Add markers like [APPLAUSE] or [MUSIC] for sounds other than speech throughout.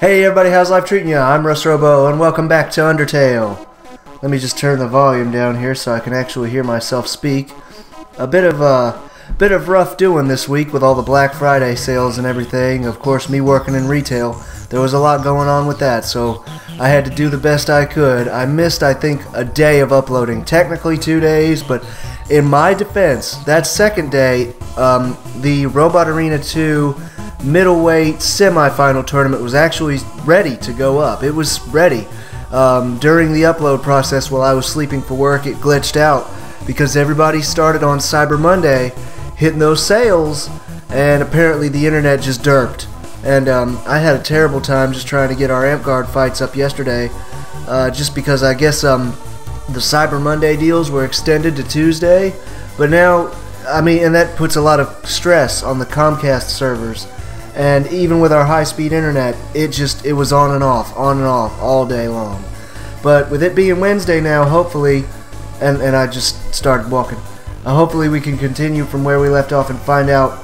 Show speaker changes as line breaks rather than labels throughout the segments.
Hey everybody, how's life treating you? I'm Russ Robo, and welcome back to Undertale. Let me just turn the volume down here so I can actually hear myself speak. A bit of uh, bit of rough doing this week with all the Black Friday sales and everything. Of course, me working in retail, there was a lot going on with that, so I had to do the best I could. I missed, I think, a day of uploading. Technically two days, but in my defense, that second day, um, the Robot Arena 2 middleweight semifinal tournament was actually ready to go up. It was ready. Um, during the upload process while I was sleeping for work, it glitched out because everybody started on Cyber Monday hitting those sales, and apparently the internet just derped. And um, I had a terrible time just trying to get our Amp Guard fights up yesterday, uh, just because I guess um, the Cyber Monday deals were extended to Tuesday. But now, I mean, and that puts a lot of stress on the Comcast servers. And even with our high-speed internet, it just it was on and off, on and off all day long. But with it being Wednesday now, hopefully, and and I just started walking. Uh, hopefully, we can continue from where we left off and find out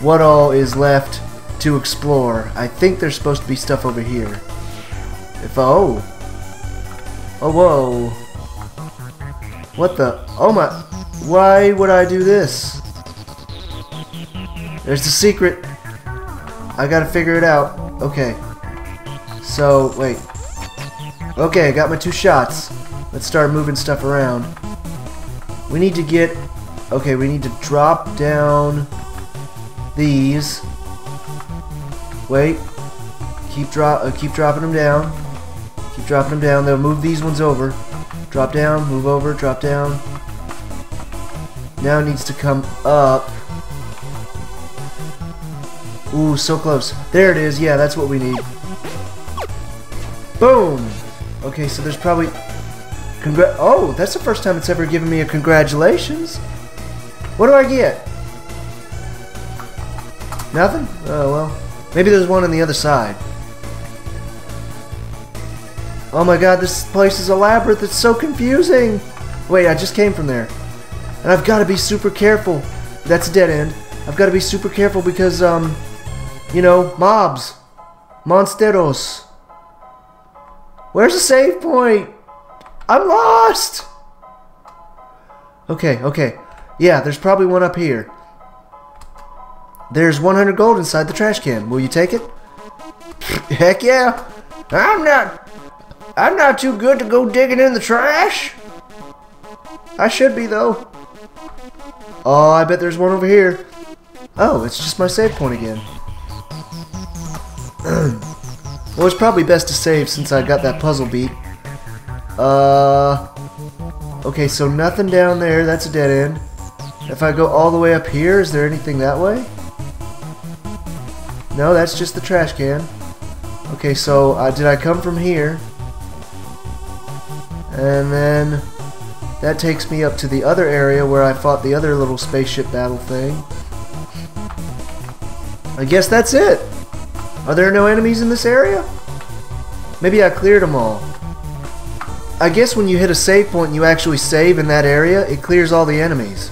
what all is left to explore. I think there's supposed to be stuff over here. If oh, oh whoa, what the? Oh my! Why would I do this? There's the secret. I gotta figure it out. Okay. So, wait. Okay, I got my two shots. Let's start moving stuff around. We need to get... Okay, we need to drop down these. Wait. Keep drop. Uh, keep dropping them down. Keep dropping them down. They'll move these ones over. Drop down, move over, drop down. Now it needs to come up. Ooh, so close. There it is. Yeah, that's what we need. Boom! Okay, so there's probably... Congra oh, that's the first time it's ever given me a congratulations. What do I get? Nothing? Oh, well. Maybe there's one on the other side. Oh my god, this place is a labyrinth. It's so confusing. Wait, I just came from there. And I've got to be super careful. That's a dead end. I've got to be super careful because, um, you know, mobs. Monsteros. Where's the save point? I'm lost! Okay, okay. Yeah, there's probably one up here. There's 100 gold inside the trash can. Will you take it? [LAUGHS] Heck yeah. I'm not... I'm not too good to go digging in the trash. I should be, though. Oh, I bet there's one over here. Oh, it's just my save point again. [CLEARS THROAT] well, it's probably best to save since I got that puzzle beat. Uh... Okay, so nothing down there. That's a dead end. If I go all the way up here, is there anything that way? No, that's just the trash can. Okay, so uh, did I come from here? And then that takes me up to the other area where I fought the other little spaceship battle thing. I guess that's it. Are there no enemies in this area? Maybe I cleared them all. I guess when you hit a save point and you actually save in that area, it clears all the enemies.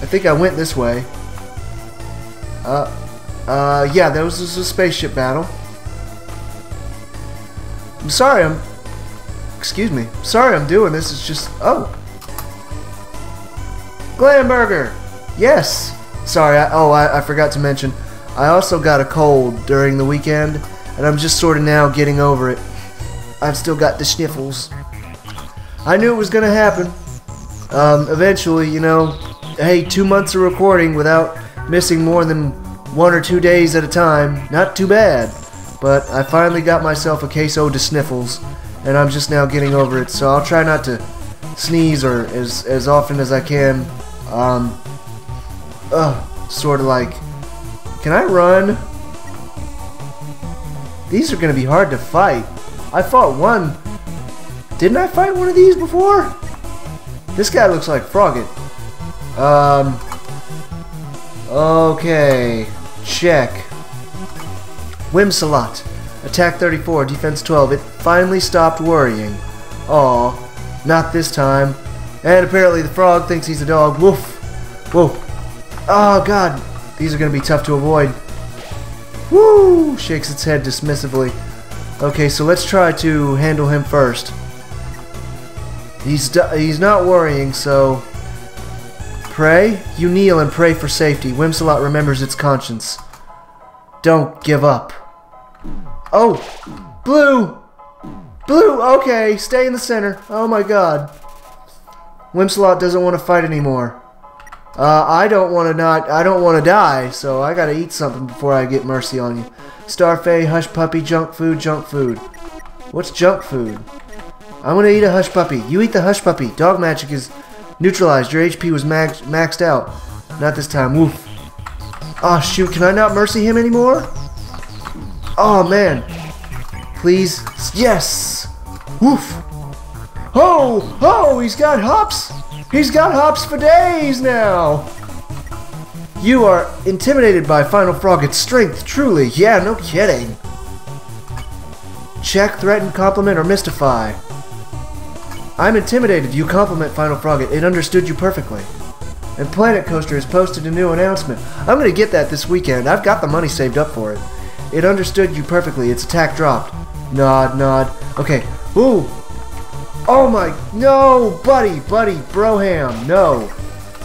I think I went this way. Uh, uh, yeah, that was a spaceship battle. I'm sorry, I'm... Excuse me. Sorry I'm doing this, it's just... Oh. Glamburger! Yes! Sorry, I, oh, I, I forgot to mention. I also got a cold during the weekend, and I'm just sort of now getting over it. I've still got the sniffles. I knew it was going to happen. Um, eventually, you know, hey, two months of recording without missing more than one or two days at a time. Not too bad. But I finally got myself a queso de sniffles, and I'm just now getting over it. So I'll try not to sneeze or as as often as I can. Um, ugh, sort of like, can I run? These are gonna be hard to fight. I fought one. Didn't I fight one of these before? This guy looks like Froggit. Um. Okay. Check. Whimsalot. Attack 34, defense 12. It finally stopped worrying. Aw, not this time. And apparently the frog thinks he's a dog. Woof. Woof. Oh god. These are going to be tough to avoid. Woo! Shakes its head dismissively. Okay, so let's try to handle him first. He's he's not worrying, so pray. You kneel and pray for safety. Whimsalot remembers its conscience. Don't give up. Oh, blue, blue. Okay, stay in the center. Oh my God. Whimsalot doesn't want to fight anymore. Uh, I don't want to not. I don't want to die, so I gotta eat something before I get mercy on you. Starfait, hush puppy, junk food, junk food. What's junk food? I'm gonna eat a hush puppy. You eat the hush puppy. Dog magic is neutralized. Your HP was max maxed out. Not this time. Woof. Oh shoot, can I not mercy him anymore? Oh man. Please. Yes! Woof! Oh! Oh! He's got hops! He's got hops for days now! You are intimidated by Final Froggit's strength, truly. Yeah, no kidding. Check, threaten, compliment, or mystify. I'm intimidated. You compliment Final Froggit. It understood you perfectly. And Planet Coaster has posted a new announcement. I'm going to get that this weekend. I've got the money saved up for it. It understood you perfectly. Its attack dropped. Nod, nod. Okay. Ooh. Oh my. No, buddy, buddy, Broham. No.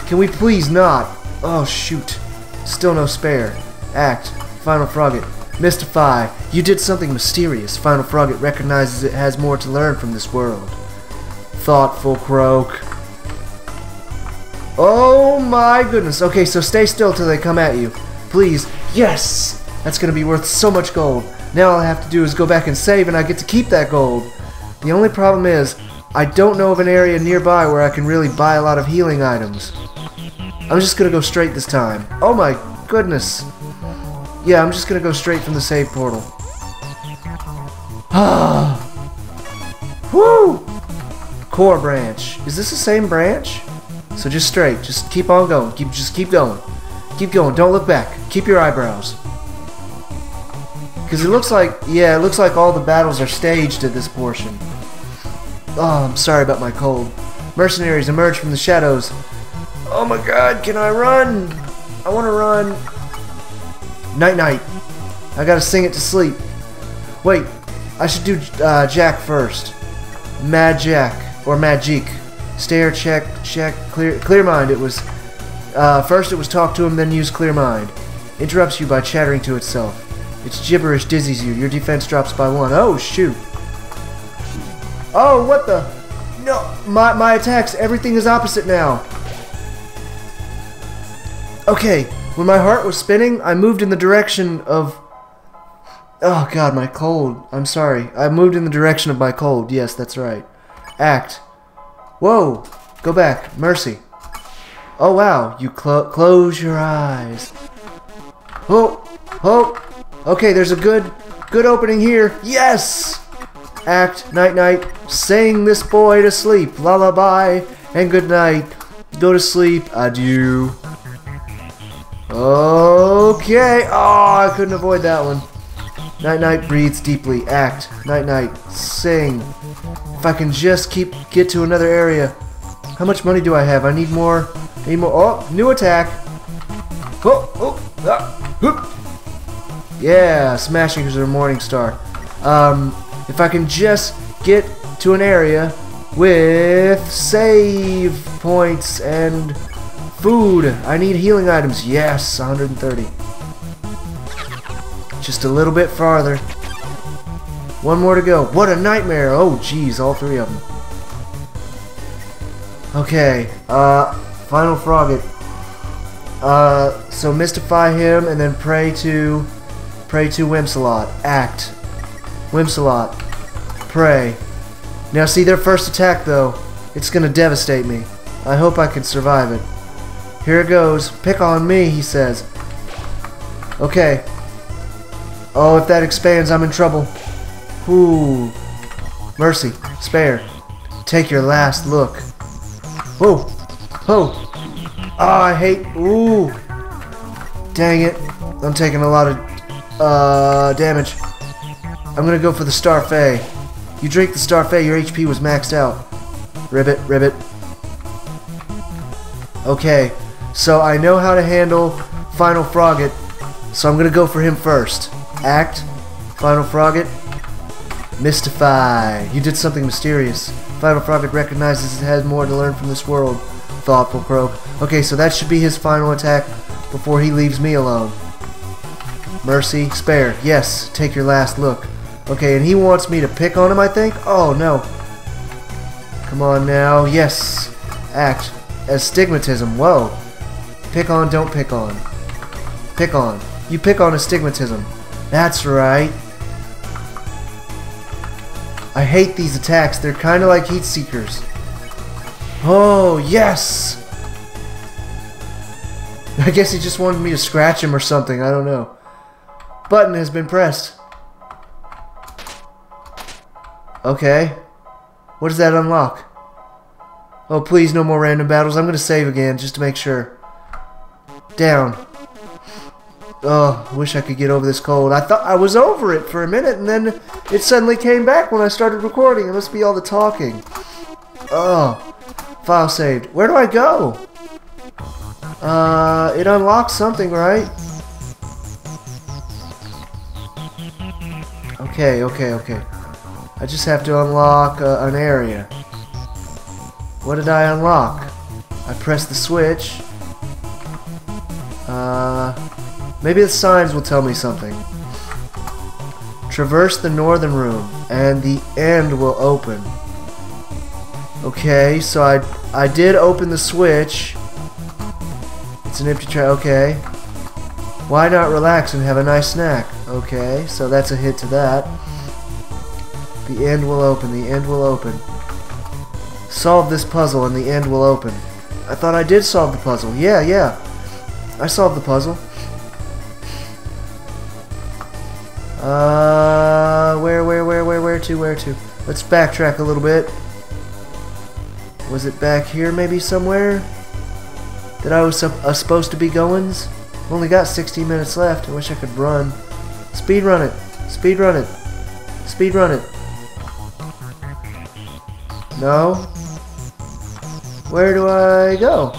Can we please not? Oh, shoot. Still no spare. Act. Final Froggit. Mystify. You did something mysterious. Final Froggit recognizes it has more to learn from this world thoughtful, Croak. Oh my goodness. Okay, so stay still till they come at you. Please. Yes! That's to be worth so much gold. Now all I have to do is go back and save and I get to keep that gold. The only problem is, I don't know of an area nearby where I can really buy a lot of healing items. I'm just to go straight this time. Oh my goodness. Yeah, I'm just to go straight from the save portal. Ah. [SIGHS] Woo! Core branch. Is this the same branch? So just straight. Just keep on going. Keep just keep going. Keep going. Don't look back. Keep your eyebrows. Because it looks like, yeah, it looks like all the battles are staged at this portion. Oh, I'm sorry about my cold. Mercenaries emerge from the shadows. Oh my god, can I run? I want to run. Knight Knight. I gotta sing it to sleep. Wait, I should do uh, Jack first. Mad Jack or magic. Stare, check, check, clear, clear mind. It was uh, first it was talk to him, then use clear mind. Interrupts you by chattering to itself. Its gibberish dizzies you. Your defense drops by one. Oh shoot! Oh what the? No, my my attacks. Everything is opposite now. Okay, when my heart was spinning, I moved in the direction of. Oh god, my cold. I'm sorry. I moved in the direction of my cold. Yes, that's right. Act. Whoa! Go back. Mercy. Oh wow, you clo close your eyes. Oh! Oh! Okay, there's a good, good opening here. Yes! Act, Knight Knight, sing this boy to sleep. Lullaby and good night. Go to sleep. Adieu. Okay. Oh, I couldn't avoid that one. Knight Knight breathes deeply. Act. Knight Knight. Sing. If I can just keep get to another area. How much money do I have? I need more. I need more. Oh, new attack. Oh, oh, ah, whoop. Yeah, smashing is a morning star. Um, if I can just get to an area with save points and food. I need healing items. Yes, 130. Just a little bit farther. One more to go. What a nightmare. Oh, geez, all three of them. Okay, uh, Final Froggit. Uh, so mystify him and then pray to, pray to Whimsalot. Act. Whimsalot. Pray. Now see their first attack though. It's gonna devastate me. I hope I can survive it. Here it goes. Pick on me, he says. Okay, Oh, if that expands, I'm in trouble. Ooh. Mercy. Spare. Take your last look. Whoa. Oh. Oh, I hate... Ooh. Dang it. I'm taking a lot of uh, damage. I'm gonna go for the Starfait. You drink the Starfait, your HP was maxed out. Ribbit, ribbit. Okay, so I know how to handle Final Froggit So I'm gonna go for him first. Act, Final Froggit, Mystify. You did something mysterious. Final Froggit recognizes it has more to learn from this world. Thoughtful Croak. Okay, so that should be his final attack before he leaves me alone. Mercy, spare. Yes, take your last look. Okay, and he wants me to pick on him, I think? Oh, no. Come on now. Yes. Act. Astigmatism. Whoa. Pick on, don't pick on. Pick on. You pick on astigmatism. That's right. I hate these attacks. They're kind of like heat seekers. Oh, yes! [LAUGHS] I guess he just wanted me to scratch him or something. I don't know. Button has been pressed. Okay. What does that unlock? Oh, please, no more random battles. I'm going to save again, just to make sure. Down. Oh, wish I could get over this cold. I thought I was over it for a minute, and then it suddenly came back when I started recording. It must be all the talking. Oh. File saved. Where do I go? Uh, it unlocks something, right? Okay, okay, okay. I just have to unlock uh, an area. What did I unlock? I pressed the switch. Uh, maybe the signs will tell me something. Traverse the northern room, and the end will open. Okay, so I I did open the switch. It's an empty tray. Okay. Why not relax and have a nice snack? Okay, so that's a hit to that. The end will open. The end will open. Solve this puzzle and the end will open. I thought I did solve the puzzle. Yeah, yeah. I solved the puzzle. Uh, where, where, where, where, where to, where to? Let's backtrack a little bit. Was it back here maybe somewhere? That I was uh, supposed to be goings? Only got 16 minutes left. I wish I could run. Speed run it. Speed run it. Speed run it. No. Where do I go?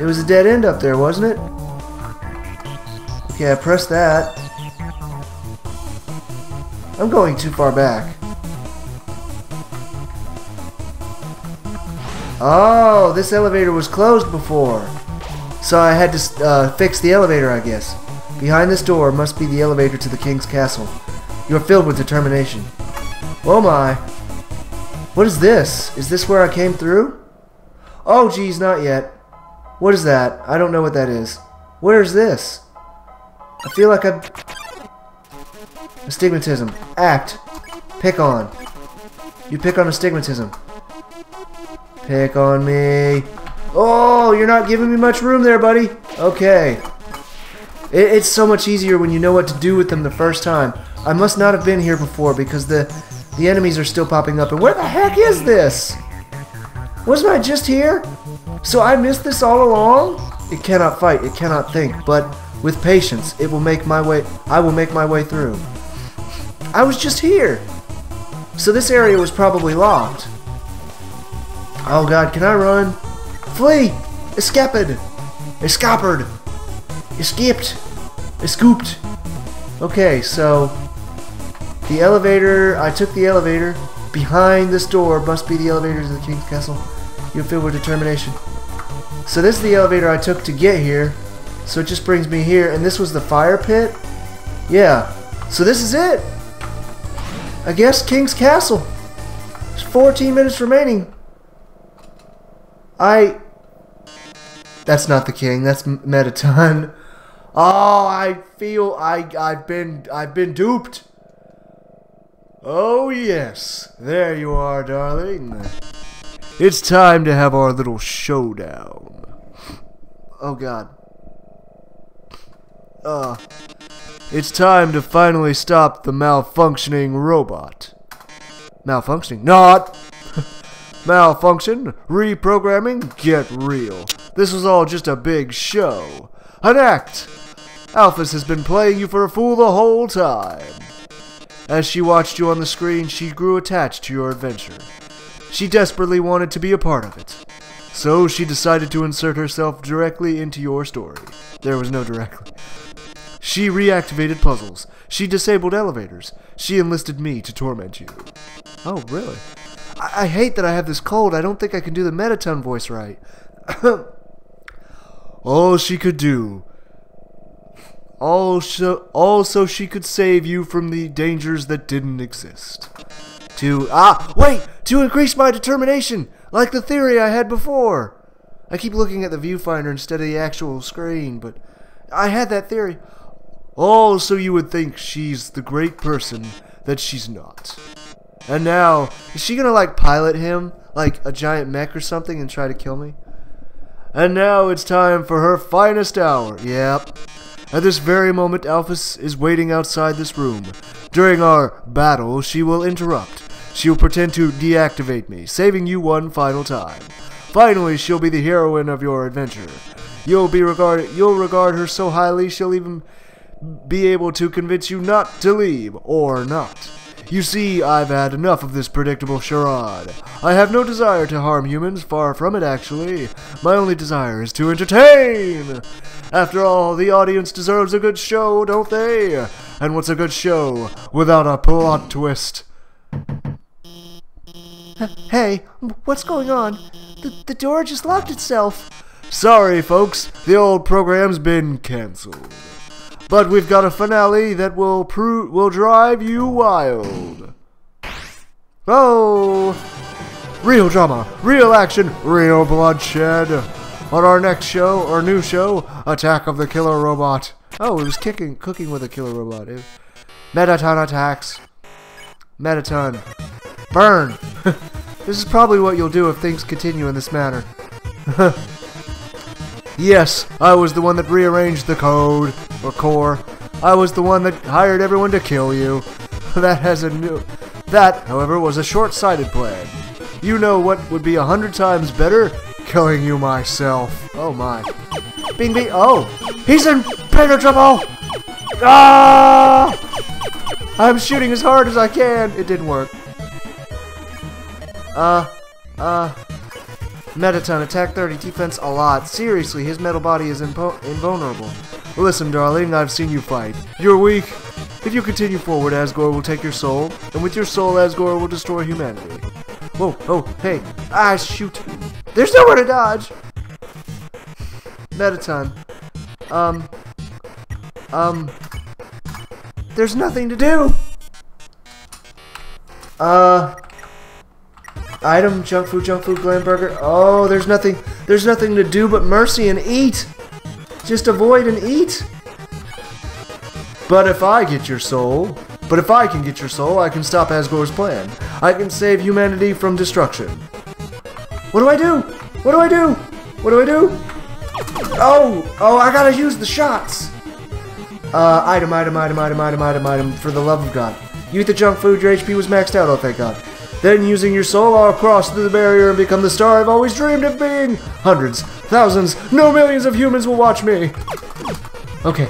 It was a dead end up there, wasn't it? Okay, I pressed that. I'm going too far back. Oh, this elevator was closed before. So I had to uh, fix the elevator, I guess. Behind this door must be the elevator to the king's castle. You are filled with determination. Oh my. What is this? Is this where I came through? Oh geez, not yet. What is that? I don't know what that is. Where is this? I feel like I'm... Astigmatism. Act. Pick on. You pick on astigmatism. Pick on me. Oh, you're not giving me much room there, buddy. Okay. It, it's so much easier when you know what to do with them the first time. I must not have been here before because the the enemies are still popping up. And where the heck is this? Wasn't I just here? So I missed this all along? It cannot fight, it cannot think, but with patience, it will make my way I will make my way through. I was just here. So this area was probably locked. Oh god, can I run? Flee! Escaped! Escaped! Escaped! Escooped! Okay, so the elevator, I took the elevator. Behind this door must be the elevator to the King's Castle. You're filled with determination. So this is the elevator I took to get here. So it just brings me here. And this was the fire pit? Yeah. So this is it. I guess King's Castle. There's 14 minutes remaining. I... That's not the king. That's Mettaton. [LAUGHS] Oh, I feel I I've been I've been duped. Oh yes, there you are, darling. It's time to have our little showdown. Oh god. Uh, it's time to finally stop the malfunctioning robot. Malfunctioning? Not! [LAUGHS] Malfunction, reprogramming, get real. This was all just a big show. An act! Alphys has been playing you for a fool the whole time. As she watched you on the screen, she grew attached to your adventure. She desperately wanted to be a part of it. So she decided to insert herself directly into your story. There was no directly. She reactivated puzzles. She disabled elevators. She enlisted me to torment you. Oh, really? I, I hate that I have this cold. I don't think I can do the Mettaton voice right. [COUGHS] all she could do. All, so, all so she could save you from the dangers that didn't exist. To, ah, wait! To increase my determination! Like the theory I had before! I keep looking at the viewfinder instead of the actual screen, but I had that theory. All so you would think she's the great person that she's not. And now, is she gonna like pilot him like a giant mech or something and try to kill me? And now it's time for her finest hour. Yep. At this very moment, Alphys is waiting outside this room. During our battle, she will interrupt. She will pretend to deactivate me, saving you one final time. Finally, she'll be the heroine of your adventure. You'll be regard you'll regard her so highly she'll even be able to convince you not to leave, or not. You see, I've had enough of this predictable charade. I have no desire to harm humans, far from it actually. My only desire is to entertain! After all, the audience deserves a good show, don't they? And what's a good show without a plot twist? Hey, what's going on? The, the door just locked itself. Sorry, folks. The old program's been cancelled. But we've got a finale that will pro will drive you wild. Oh! Real drama, real action, real bloodshed. On our next show, our new show, Attack of the Killer Robot. Oh, it was kicking, cooking with a killer robot. It, Mettaton attacks. Mettaton. Burn! [LAUGHS] this is probably what you'll do if things continue in this manner. [LAUGHS] Yes, I was the one that rearranged the code, or core. I was the one that hired everyone to kill you. [LAUGHS] that has a new... That, however, was a short-sighted plan. You know what would be a hundred times better? Killing you myself. Oh my. Bing bing. Oh! He's trouble! Ah! I'm shooting as hard as I can. It didn't work. Uh, uh, Mettaton, attack 30, defense a lot. Seriously, his metal body is invulnerable. Listen, darling, I've seen you fight. You're weak. If you continue forward, Asgore will take your soul, and with your soul, Asgore will destroy humanity. Whoa, oh, hey. Ah, shoot. There's nowhere to dodge. Mettaton. Um. Um. There's nothing to do. Uh. Item, junk food, junk food, glam burger. Oh, there's nothing, there's nothing to do but mercy and eat. Just avoid and eat. But if I get your soul, but if I can get your soul, I can stop Asgore's plan. I can save humanity from destruction. What do I do? What do I do? What do I do? Oh, oh, I gotta use the shots. Uh, item, item, item, item, item, item, item, for the love of God. You eat the junk food, your HP was maxed out, oh thank God. Then, using your soul, I'll cross through the barrier and become the star I've always dreamed of being. Hundreds, thousands, no millions of humans will watch me. Okay.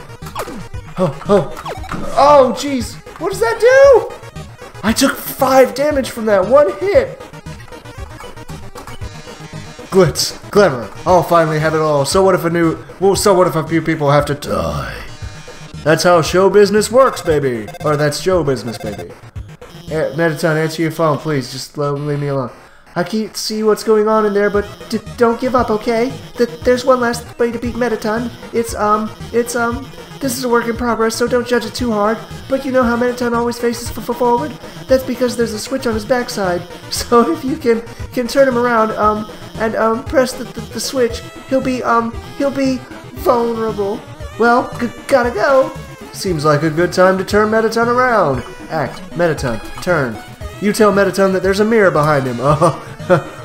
Oh, oh. Oh, jeez. What does that do? I took five damage from that one hit. Glitz, glamour. I'll finally have it all. So what if a new... Well, so what if a few people have to die? That's how show business works, baby. Or that's show business, baby. Mettaton, answer your phone, please. Just leave me alone. I can't see what's going on in there, but don't give up, okay? Th there's one last way to beat Mettaton. It's, um, it's, um, this is a work in progress, so don't judge it too hard. But you know how Mettaton always faces forward? That's because there's a switch on his backside. [LAUGHS] So if you can can turn him around, um, and, um, press the, the, the switch, he'll be, um, he'll be vulnerable. Well, gotta go. Seems like a good time to turn Mettaton around. Act, Mettaton, turn. You tell Mettaton that there's a mirror behind him. Oh,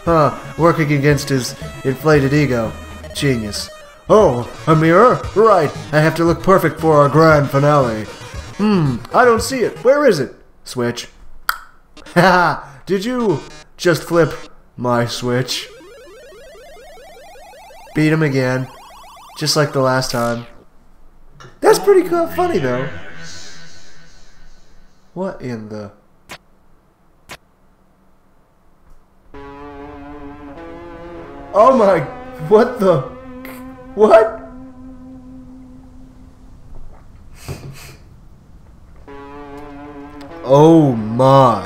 [LAUGHS] [LAUGHS] working against his inflated ego. Genius. Oh, a mirror? Right, I have to look perfect for our grand finale. Hmm, I don't see it. Where is it? Switch. [LAUGHS] Haha, did you just flip my switch? Beat him again. Just like the last time. That's pretty cool, funny though. What in the... Oh my, what the, what? Oh my.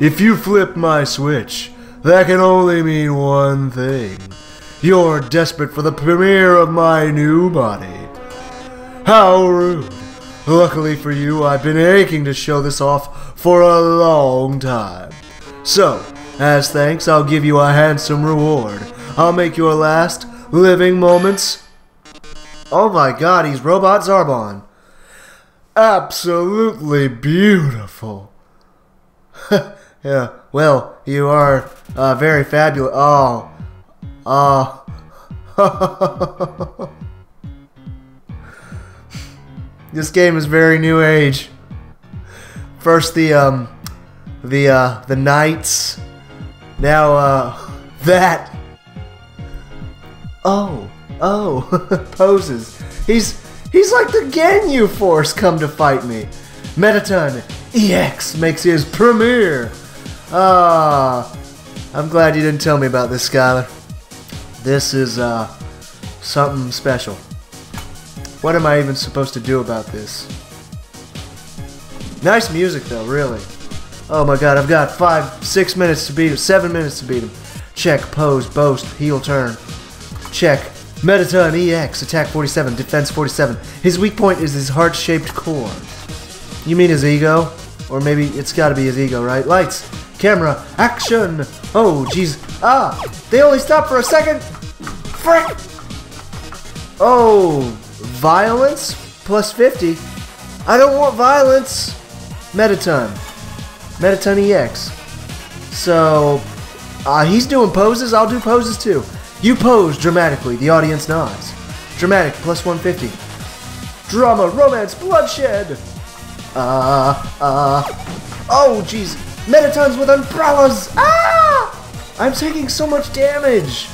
If you flip my switch, that can only mean one thing. You're desperate for the premiere of my new body. How rude. Luckily for you, I've been aching to show this off for a long time. So, as thanks, I'll give you a handsome reward. I'll make your last living moments. Oh my god, he's Robot Zarbon. Absolutely beautiful. [LAUGHS] yeah, well, you are uh, very fabulous. Oh. Oh. [LAUGHS] this game is very new age. First the um the uh the knights. Now uh [LAUGHS] that. Oh. Oh. [LAUGHS] Poses. He's he's like the Ginyu Force come to fight me. Mettaton EX makes his premiere. Ah. I'm glad you didn't tell me about this, Skylar. This is uh something special. What am I even supposed to do about this? Nice music though, really. Oh my god, I've got five, six minutes to beat him, seven minutes to beat him. Check, pose, boast, heel turn. Check. Mettaton EX, attack 47, defense 47. His weak point is his heart-shaped core. You mean his ego? Or maybe it's gotta be his ego, right? Lights, camera, action! Oh, jeez. Ah! They only stopped for a second! Frick! Oh, violence? Plus 50? I don't want violence! Mettaton. Mettaton EX. So, uh, he's doing poses, I'll do poses too. You pose dramatically, the audience nods. Dramatic, plus 150. Drama, romance, bloodshed! Uh, uh, oh jeez, Mettatons with umbrellas! Ah! I'm taking so much damage!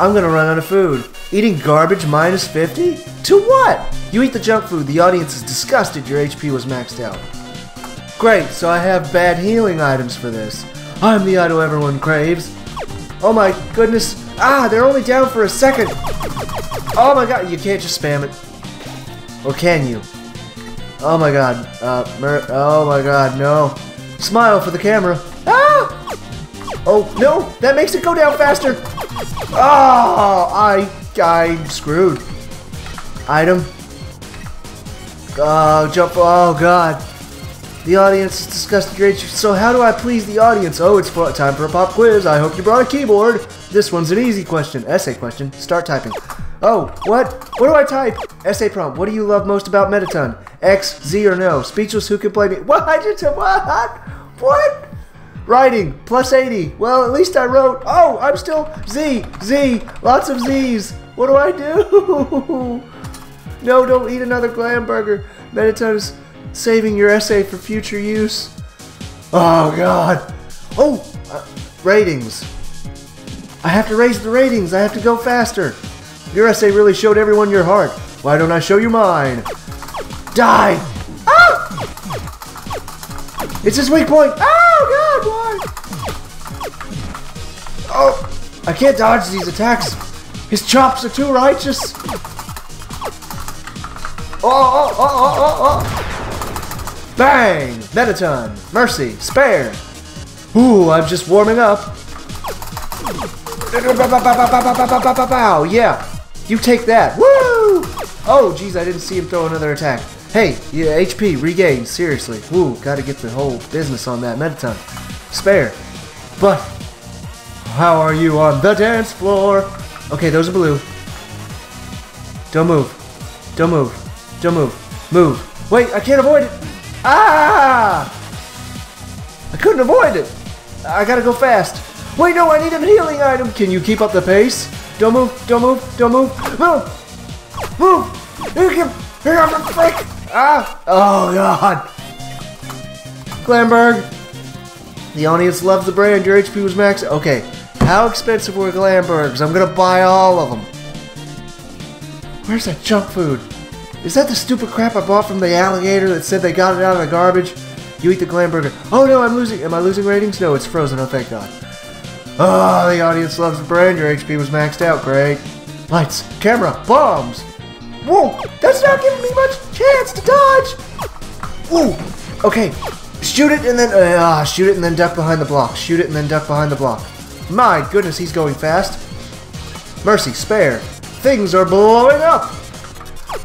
I'm gonna run out of food. Eating garbage minus 50? To what? You eat the junk food, the audience is disgusted your HP was maxed out. Great, so I have bad healing items for this. I'm the idol everyone craves. Oh my goodness. Ah, they're only down for a second. Oh my god, you can't just spam it. Or can you? Oh my god. Uh, oh my god, no. Smile for the camera. Ah! Oh, no, that makes it go down faster. Oh, I, I'm screwed. Item. Oh, jump. Oh, God. The audience is disgusted great. So how do I please the audience? Oh, it's time for a pop quiz. I hope you brought a keyboard. This one's an easy question. Essay question. Start typing. Oh, what? What do I type? Essay prompt. What do you love most about Mettaton? X, Z, or no? Speechless, who can play me? [LAUGHS] What? I did what? What? Writing, plus 80. Well, at least I wrote. Oh, I'm still Z, Z, lots of Z's. What do I do? [LAUGHS] no, don't eat another glam burger. Mettaton's saving your essay for future use. Oh, God. Oh, uh, ratings. I have to raise the ratings. I have to go faster. Your essay really showed everyone your heart. Why don't I show you mine? Die! Ah! It's his weak point. Oh, God, why? Oh, I can't dodge these attacks. His chops are too righteous. Oh, oh, oh, oh, oh, oh. Bang! Mettaton, Mercy, Spare. Ooh, I'm just warming up. Yeah, you take that. Woo! Oh, jeez, I didn't see him throw another attack. Hey, yeah, HP, regain, seriously. Woo, gotta get the whole business on that Mettaton. Spare. But, how are you on the dance floor? Okay, those are blue. Don't move. Don't move. Don't move. Move. Wait, I can't avoid it. Ah! I couldn't avoid it. I gotta go fast. Wait, no, I need a healing item. Can you keep up the pace? Don't move, don't move, don't move. Move! Move! You. Here, the frick! Ah! Oh, God. Glamberg. The audience loves the brand. Your HP was max. Okay. How expensive were Glambergs? I'm gonna buy all of them. Where's that junk food? Is that the stupid crap I bought from the alligator that said they got it out of the garbage? You eat the Glamburger. Oh no, I'm losing. Am I losing ratings? No, it's frozen. Oh, thank God. Oh, the audience loves the brand. Your HP was maxed out. Great. Lights, camera, bombs. Whoa, that's not giving me much chance to dodge. Ooh, okay. Shoot it and then uh, shoot it and then duck behind the block. Shoot it and then duck behind the block. My goodness, he's going fast. Mercy, spare. Things are blowing up.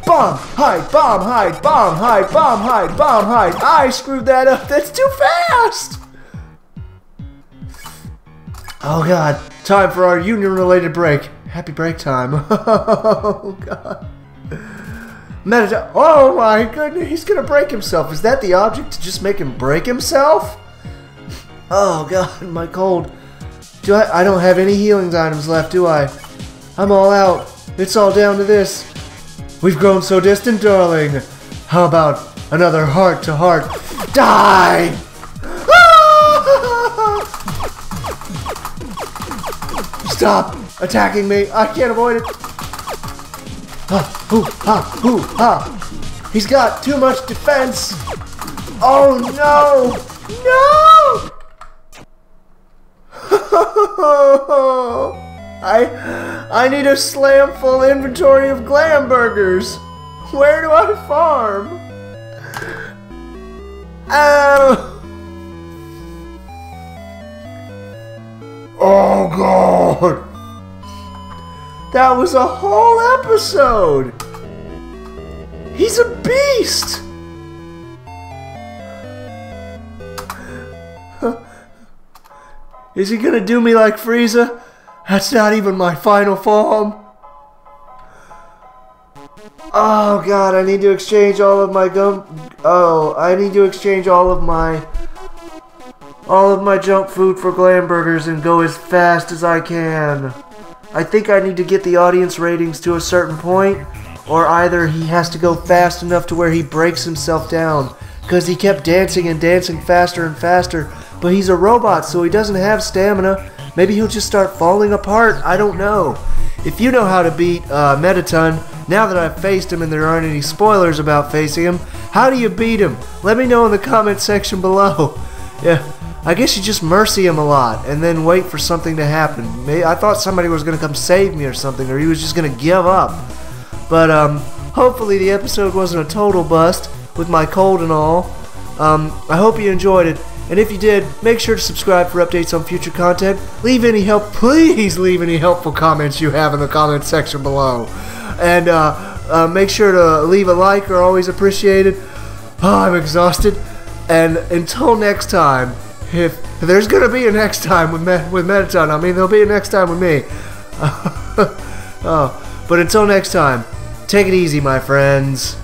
Bomb, hide, bomb, hide, bomb, hide, bomb, hide, bomb, hide. I screwed that up. That's too fast. Oh god, time for our union-related break. Happy break time. [LAUGHS] oh god. Medita- oh my goodness, he's gonna break himself. Is that the object to just make him break himself? Oh god, [LAUGHS] my cold. Do I- I don't have any healings items left, do I? I'm all out. It's all down to this. We've grown so distant, darling. How about another heart to heart? Die! [LAUGHS] Stop attacking me. I can't avoid it. Ha, hoo, ha, hoo, ha. He's got too much defense. Oh no! No! [LAUGHS] [LAUGHS] I I need a slam full inventory of glam burgers. Where do I farm? Oh. Oh god! That was a whole episode! He's a beast! Is he gonna do me like Frieza? That's not even my final form. Oh god, I need to exchange all of my gum. Oh, I need to exchange all of my all of my junk food for glam burgers and go as fast as I can. I think I need to get the audience ratings to a certain point, or either he has to go fast enough to where he breaks himself down. Because he kept dancing and dancing faster and faster, but he's a robot, so he doesn't have stamina. Maybe he'll just start falling apart. I don't know. If you know how to beat uh, Mettaton, now that I've faced him and there aren't any spoilers about facing him, how do you beat him? Let me know in the comment section below. [LAUGHS] Yeah, I guess you just mercy him a lot and then wait for something to happen. Maybe, I thought somebody was going to come save me or something, or he was just going to give up. But um, hopefully the episode wasn't a total bust with my cold and all. Um, I hope you enjoyed it. And if you did, make sure to subscribe for updates on future content. Leave any help, please leave any helpful comments you have in the comment section below. And uh, uh, make sure to leave a like, are always appreciated. Oh, I'm exhausted. And until next time, if there's gonna be a next time with Me- with Mettaton, I mean there'll be a next time with me. [LAUGHS] oh, but until next time, take it easy, my friends.